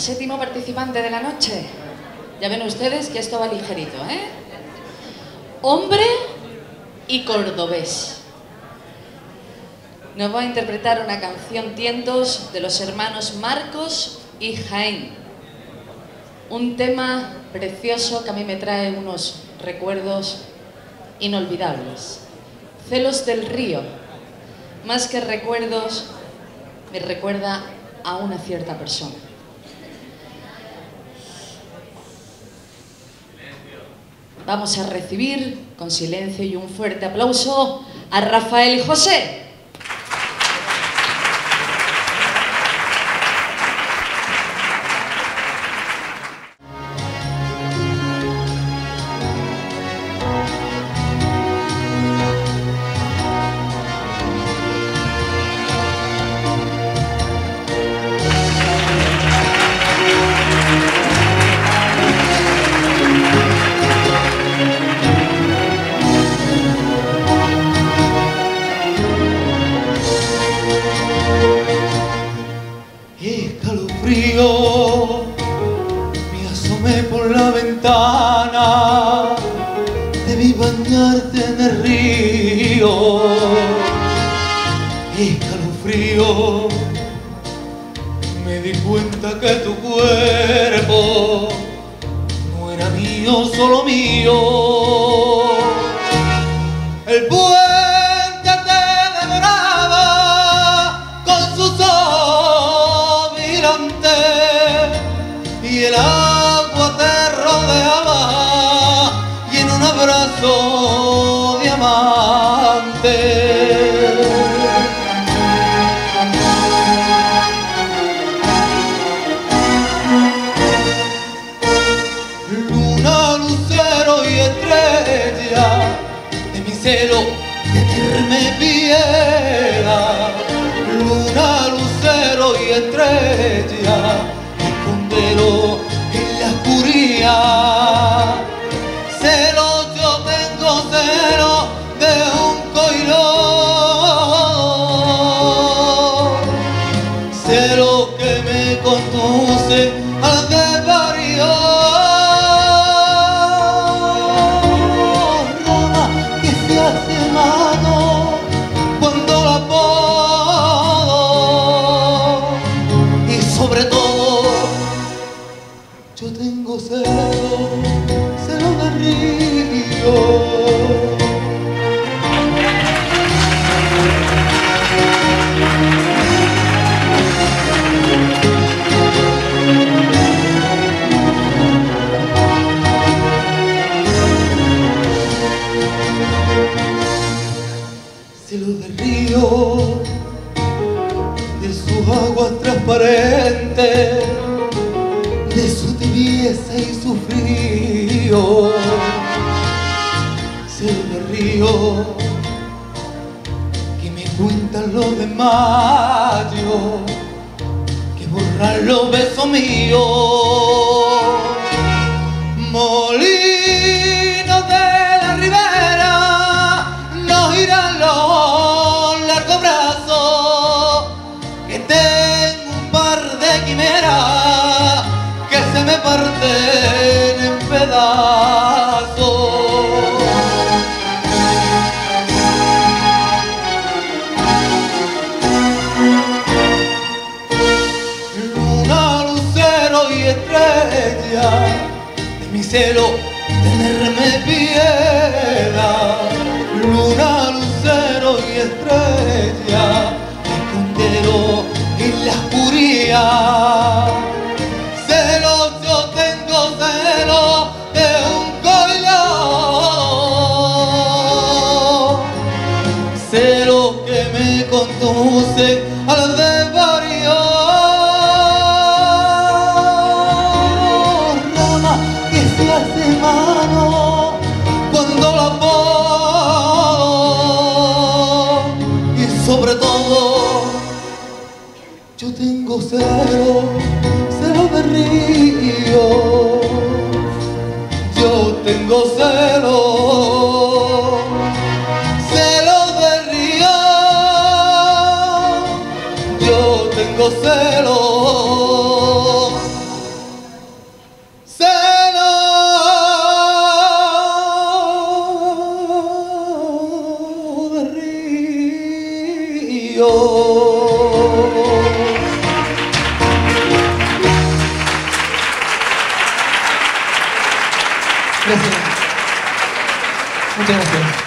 séptimo participante de la noche. Ya ven ustedes que esto va ligerito, ¿eh? Hombre y cordobés. Nos va a interpretar una canción Tientos de los hermanos Marcos y Jaén. Un tema precioso que a mí me trae unos recuerdos inolvidables. Celos del río. Más que recuerdos, me recuerda a una cierta persona. Vamos a recibir con silencio y un fuerte aplauso a Rafael José. La ventana, te vi bañarte en el río. Escalofrío, me di cuenta que tu cuerpo no era mío, solo mío. El puente abrazo diamante. Luna, lucero y estrella de mi celo, tenerme piedad. Luna, lucero y estrella, escondero en la oscuridad. Tengo cielo del río, de sus aguas transparentes, de su tibieza y su frío. Cielo del río, que me cuentan los de mayo, que borran los besos míos. Celo tenerme piedad. Luna, lucero y estrella, sobre todo, yo tengo celo, celo de río. Yo tengo celo, celo de río. Yo tengo celo presidente. Não tem um tempo.